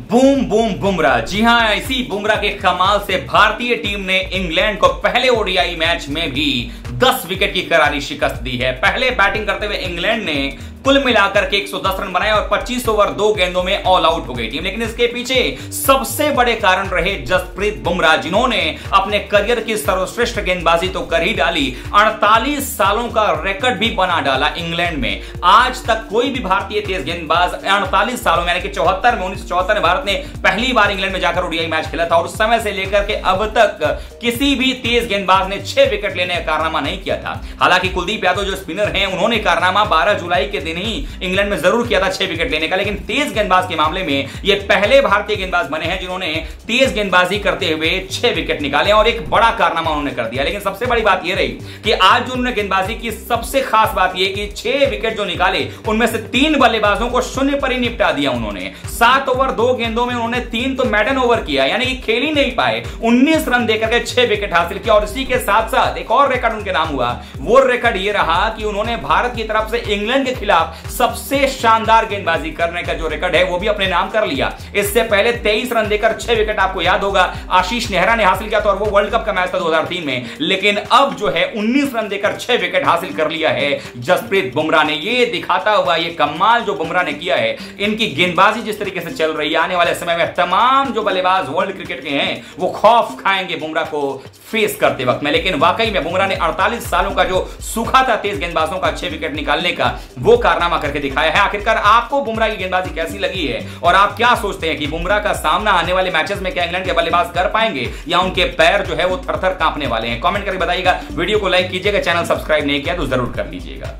Boom boom, Bumrah. जी हाँ, इसी बुमराह के कमाल से भारतीय टीम ने इंग्लैंड को पहले ओडीआई मैच में भी 10 विकेट की करारी शिकस्त दी है। पहले बैटिंग करते हुए इंग्लैंड ने कुल मिलाकर के 110 रन बनाए और 25 ओवर दो गेंदों में ऑल आउट हो गई टीम। लेकिन इसके पीछे सबसे बड़े कारण रहे जसप्रीत बुमराह, जिन्होंने अपने करियर की सर्वश्रेष्ठ गेंदबाजी तो कर ही डाली। 48 सालों का रिकॉर्ड भी बना डाला इंग्लैंड में। आज तक कोई भी भारतीय तेज गेंदबाज 48 सालों में, यानी कि चौहत्तर में, उन्नीस में भारत ने पहली बार इंग्लैंड में जाकर ओडीआई मैच खेला था और उस समय से लेकर के अब तक किसी भी तेज गेंदबाज ने छह विकेट लेने का कारनामा नहीं किया था। हालाँकि कुलदीप यादव जो स्पिनर हैं, उन्होंने कारनामा बारह जुलाई के दिन ही इंग्लैंड में ज़रूर किया था छह विकेट लेने का, लेकिन तेज गेंदबाज के मामले में ये पहले भारतीय गेंदबाज बने हैं जिन्होंने तेज गेंदबाजी करते हुए छह विकेट निकाले और एक बड़ा कारनामा उन्होंने कर दिया। लेकिन सबसे बड़ी बात यह रही कि आज जो उन्होंने गेंदबाजी की, सबसे खास बात यह कि छह विकेट जो निकाले, उनमें से तीन बल्लेबाजों को शून्य पर ही निपटा दिया उन्होंने। सात ओवर दो गेंदों में उन्होंने तीन तो मैडन ओवर किया, यानी कि खेल ही नहीं पाए। उन्नीस रन देकर के छह विकेट हासिल किया और इसी के साथ साथ एक और रिकॉर्ड उनके नाम हुआ। वो रिकॉर्ड ये रहा कि उन्होंने भारत की तरफ़ से इंग्लैंड के खिलाफ सबसे शानदार गेंदबाजी करने का जो रिकॉर्ड है, वो भी अपने नाम कर लिया। इससे पहले तेईस रन देकर छह विकेट आपको याद होगा। आशीष नेहरा ने हासिल किया था और वो वर्ल्ड कप का मैच था 2003 में। लेकिन अब जो है 19 रन देकर छह विकेट हासिल कर लिया है जसप्रीत बुमराह ने। ये दिखाता हुआ, ये कमाल जो बुमराह ने किया है, इनकी गेंदबाजी जिस तरीके से चल रही है, आने वाले समय में तमाम जो बल्लेबाज वर्ल्ड क्रिकेट के हैं, वो खौफ खाएँगे बुमराह को। फेस करते वक्त में। लेकिन वाकई में बुमराह ने 48 सालों का जो सूखा था तेज गेंदबाजों का छह विकेट निकालने का, वो कारनामा करके दिखाया है। आखिरकार आपको बुमराह की गेंदबाजी कैसी लगी है? और आप क्या सोचते हैं कि बुमराह का सामना आने वाले मैचेस में क्या इंग्लैंड के बल्लेबाज कर पाएँगे? या उनके पैर जो है वो थर थर कांपने वाले हैं? कॉमेंट करके बताइएगा। वीडियो को लाइक कीजिएगा चैनल सब्सक्राइब नहीं किया तो ज़रूर कर लीजिएगा।